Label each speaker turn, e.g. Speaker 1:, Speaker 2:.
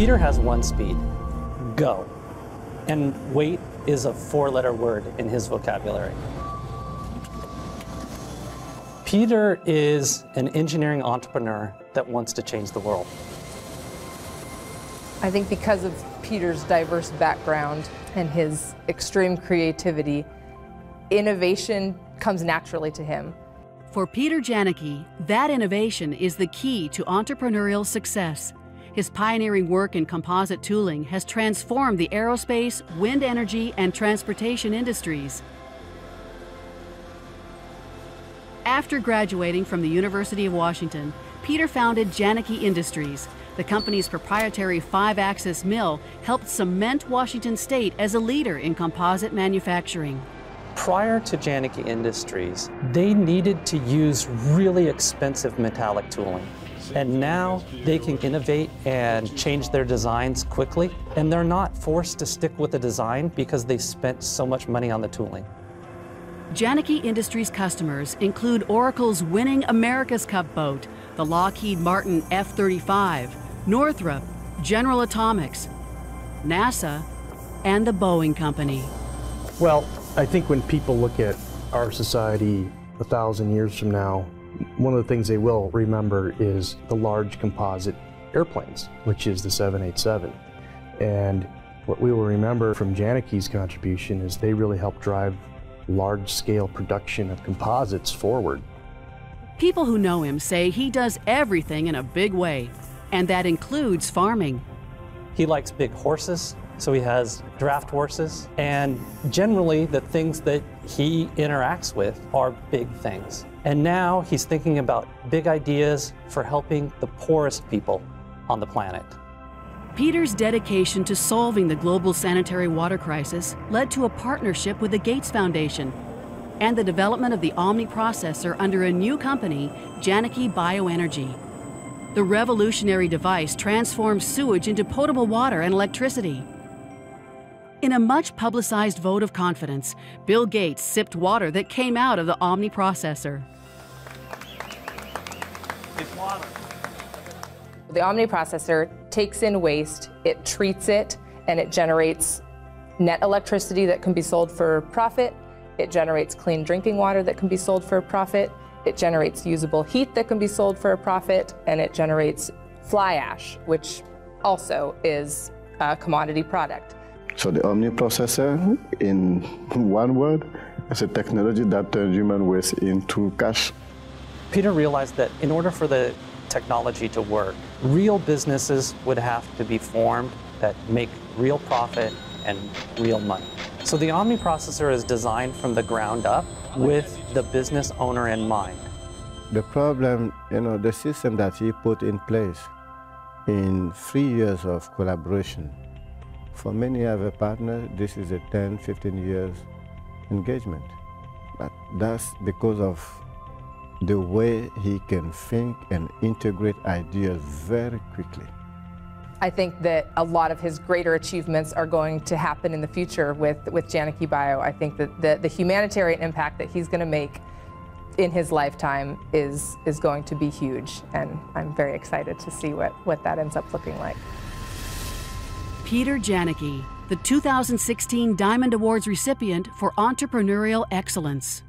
Speaker 1: Peter has one speed go. And wait is a four letter word in his vocabulary. Peter is an engineering entrepreneur that wants to change the world.
Speaker 2: I think because of Peter's diverse background and his extreme creativity, innovation comes naturally to him.
Speaker 3: For Peter Janicki, that innovation is the key to entrepreneurial success. His pioneering work in composite tooling has transformed the aerospace, wind energy, and transportation industries. After graduating from the University of Washington, Peter founded Janicki Industries. The company's proprietary five-axis mill helped cement Washington State as a leader in composite manufacturing.
Speaker 1: Prior to Janicki Industries, they needed to use really expensive metallic tooling. And now they can innovate and change their designs quickly, and they're not forced to stick with the design because they spent so much money on the tooling.
Speaker 3: Janicki Industries customers include Oracle's winning America's Cup boat, the Lockheed Martin F 35, Northrop, General Atomics, NASA, and the Boeing Company.
Speaker 4: Well, I think when people look at our society a thousand years from now, one of the things they will remember is the large composite airplanes, which is the 787. And what we will remember from Janicki's contribution is they really helped drive large-scale production of composites forward.
Speaker 3: People who know him say he does everything in a big way, and that includes farming.
Speaker 1: He likes big horses, so he has draft horses, and generally the things that he interacts with are big things. And now he's thinking about big ideas for helping the poorest people on the planet.
Speaker 3: Peter's dedication to solving the global sanitary water crisis led to a partnership with the Gates Foundation and the development of the Omni processor under a new company, Janicki Bioenergy. The revolutionary device transforms sewage into potable water and electricity. In a much publicized vote of confidence, Bill Gates sipped water that came out of the Omni processor.
Speaker 2: It's water. The Omni processor takes in waste, it treats it, and it generates net electricity that can be sold for profit. It generates clean drinking water that can be sold for a profit. It generates usable heat that can be sold for a profit. And it generates fly ash, which also is a commodity product.
Speaker 5: So the Omni processor, in one word, is a technology that turns human waste into cash.
Speaker 1: Peter realized that in order for the technology to work, real businesses would have to be formed that make real profit and real money. So the Omni processor is designed from the ground up with the business owner in mind.
Speaker 6: The problem, you know, the system that he put in place in three years of collaboration, for many of other partners, this is a 10, 15 years engagement. But that's because of the way he can think and integrate ideas very quickly.
Speaker 2: I think that a lot of his greater achievements are going to happen in the future with, with Janicki Bio. I think that the, the humanitarian impact that he's going to make in his lifetime is, is going to be huge, and I'm very excited to see what, what that ends up looking like.
Speaker 3: Peter Janicki, the 2016 Diamond Awards recipient for entrepreneurial excellence.